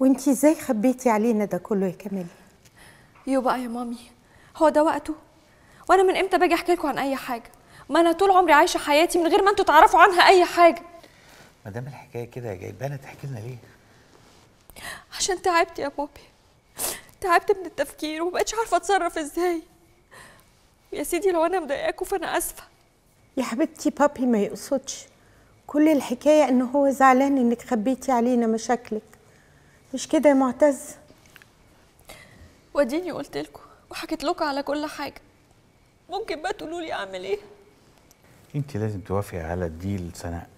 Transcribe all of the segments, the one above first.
وانتي إزاي خبيتي علينا ده كله يا كاميليا يو بقى يا مامي هو ده وقته. وأنا من إمتى باجي احكي لكم عن اي حاجة؟ ما أنا طول عمري عايشة حياتي من غير ما أنتوا تعرفوا عنها اي حاجة. ما دام الحكاية كده جايبانا تحكي لنا ليه؟ عشان تعبت يا بابي. تعبت من التفكير ومبقتش عارفة اتصرف إزاي. يا سيدي لو أنا مضايقاكوا فأنا آسفة. يا حبيبتي بابي ما يقصدش. كل الحكاية إن هو زعلان إنك خبيتي علينا مشاكلك. مش كده يا معتز؟ واديني قلت لكم وحكيت لكم على كل حاجة. ممكن بقى تقولوا لي أعمل إيه؟ أنت لازم توافقي على الديل سناء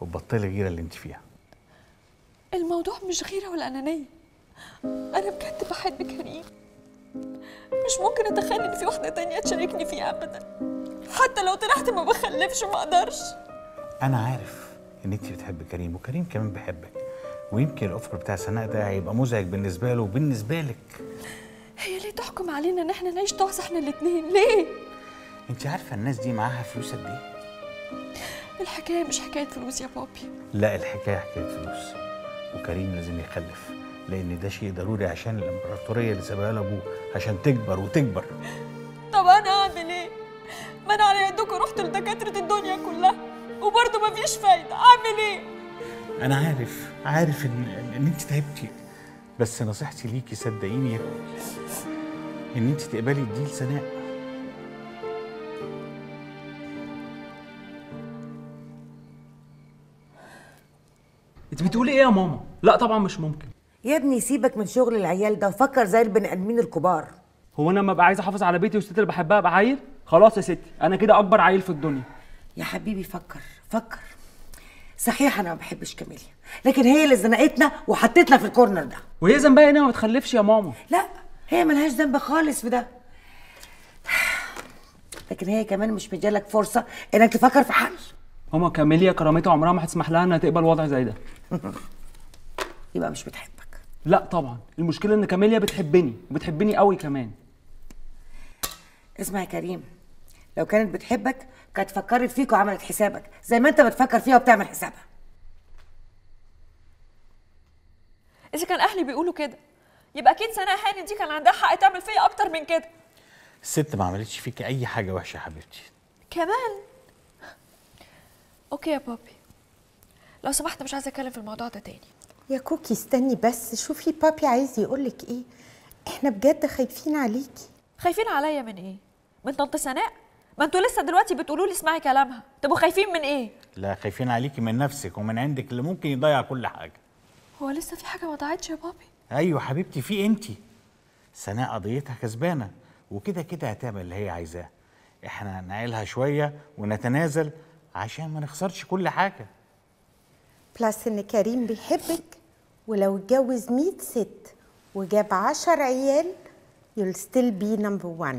وتبطلي الغيره اللي أنت فيها. الموضوع مش غيرة ولا أنانية. أنا بجد بحب كريم. مش ممكن أتخيل إن في واحدة تانية تشاركني فيه ابدا. حتى لو طلعت ما بخلفش ما أقدرش. أنا عارف إن أنت بتحبي كريم وكريم كمان بيحبك. ويمكن الاوفر بتاع سناء ده هيبقى مزعج بالنسبة له وبالنسبة لك. هي ليه تحكم علينا إن إحنا نعيش تعس إحنا الاتنين؟ ليه؟ انت عارفة الناس دي معاها فلوس قد إيه؟ الحكاية مش حكاية فلوس يا بابي. لا الحكاية حكاية فلوس. وكريم لازم يخلف لأن ده شيء ضروري عشان الإمبراطورية اللي سابها له ابوه عشان تكبر وتكبر. طب أنا أعمل إيه؟ ما أنا على يدكم رحت لدكاترة الدنيا كلها وبرضه مفيش فايدة. أعمل إيه؟ أنا عارف عارف إن إن أنت تعبتي. بس نصيحتي ليكي صدقيني إن أنت تقبلي الديل سناء. أنت بتقولي إيه يا ماما؟ لا طبعا مش ممكن. يا ابني سيبك من شغل العيال ده وفكر زي البني آدمين الكبار. هو أنا لما أبقى عايز أحافظ على بيتي والست اللي بحبها أبقى عيل؟ خلاص يا ستي أنا كده أكبر عيل في الدنيا. يا حبيبي فكر فكر. صحيح أنا ما بحبش كاميليا لكن هي اللي زنقتنا وحطتنا في الكورنر ده. وهي ذنبها هنا ما بتخلفش يا ماما. لا هي ملهاش ذنب خالص في ده. لكن هي كمان مش مديالك فرصة إنك تفكر في حل. ماما كاميليا كرامتها عمرها ما هتسمح لها إنها تقبل وضع زي ده. يبقى مش بتحبك. لا طبعا. المشكلة إن كاميليا بتحبني وبتحبني قوي كمان. اسمع يا كريم لو كانت بتحبك كانت فكرت فيك وعملت حسابك زي ما انت بتفكر فيها وبتعمل حسابها. إذا كان أهلي بيقولوا كده يبقى أكيد سناء هاني دي كان عندها حق تعمل فيا أكتر من كده. الست ما عملتش فيكي أي حاجة وحشة يا حبيبتي. كمان؟ okay يا بابي. لو سمحت مش عايزة أتكلم في الموضوع ده تاني. يا كوكي استني بس شوفي بابي عايز يقولك إيه. إحنا بجد خايفين عليكي. خايفين عليا من إيه؟ من طنط سناء؟ ما أنتوا لسه دلوقتي بتقولوا لي اسمعي كلامها. تبقوا خايفين من إيه؟ لا خايفين عليكي من نفسك ومن عندك اللي ممكن يضيع كل حاجة. هو لسه في حاجة ما ضاعتش يا بابي؟ أيوه حبيبتي في انت سناء قضيتها كسبانة. وكده كده هتعمل اللي هي عايزاه. إحنا نعيلها شوية ونتنازل عشان ما نخسرش كل حاجة. plus إن كريم بيحبك ولو اتجوز 100 ست وجاب 10 عيال you'll still be number one.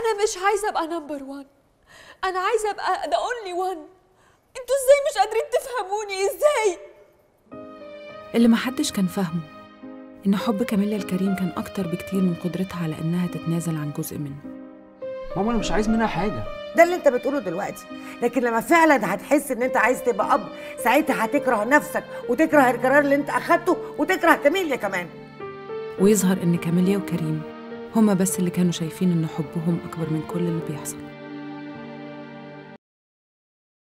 أنا مش عايزة أبقى number 1 أنا عايزة أبقى the only one أنتوا إزاي مش قادرين تفهموني؟ إزاي؟ اللي محدش كان فاهمه إن حب كاميليا الكريم كان أكتر بكتير من قدرتها على إنها تتنازل عن جزء منه. ماما أنا مش عايز منها حاجة. ده اللي أنت بتقوله دلوقتي. لكن لما فعلا هتحس إن أنت عايز تبقى أب ساعتها هتكره نفسك وتكره القرار اللي أنت أخدته وتكره كاميليا كمان. ويظهر إن كاميليا وكريم هما بس اللي كانوا شايفين إن حبهم أكبر من كل اللي بيحصل.